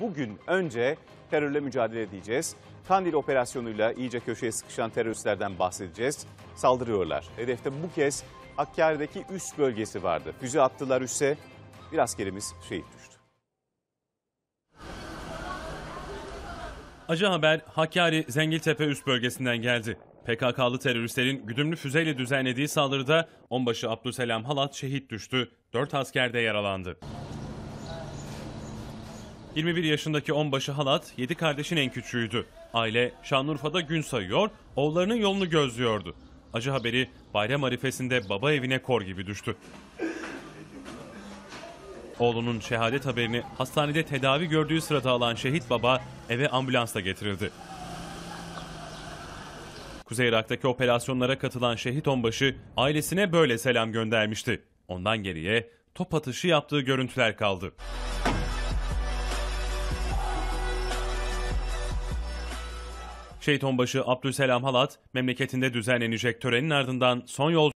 Bugün önce terörle mücadele edeceğiz. Kandil operasyonuyla iyice köşeye sıkışan teröristlerden bahsedeceğiz. Saldırıyorlar. Hedefte bu kez Hakkari'deki üst bölgesi vardı. Füze attılar üsse. Bir askerimiz şehit düştü. Acı haber Hakkari Zengiltepe üst bölgesinden geldi. PKK'lı teröristlerin güdümlü füzeyle düzenlediği saldırıda onbaşı Abdüselam Halat şehit düştü, 4 asker de yaralandı. 21 yaşındaki onbaşı Halat 7 kardeşin en küçüğüydü. Aile Şanlıurfa'da gün sayıyor, oğullarının yolunu gözlüyordu. Acı haberi bayram arifesinde baba evine kor gibi düştü. Oğlunun şehadet haberini hastanede tedavi gördüğü sırada alan şehit baba eve ambulansla getirildi. Kuzey Irak'taki operasyonlara katılan şehit onbaşı ailesine böyle selam göndermişti. Ondan geriye top atışı yaptığı görüntüler kaldı. Şehit onbaşı Abdülselam Halat memleketinde düzenlenecek törenin ardından son yol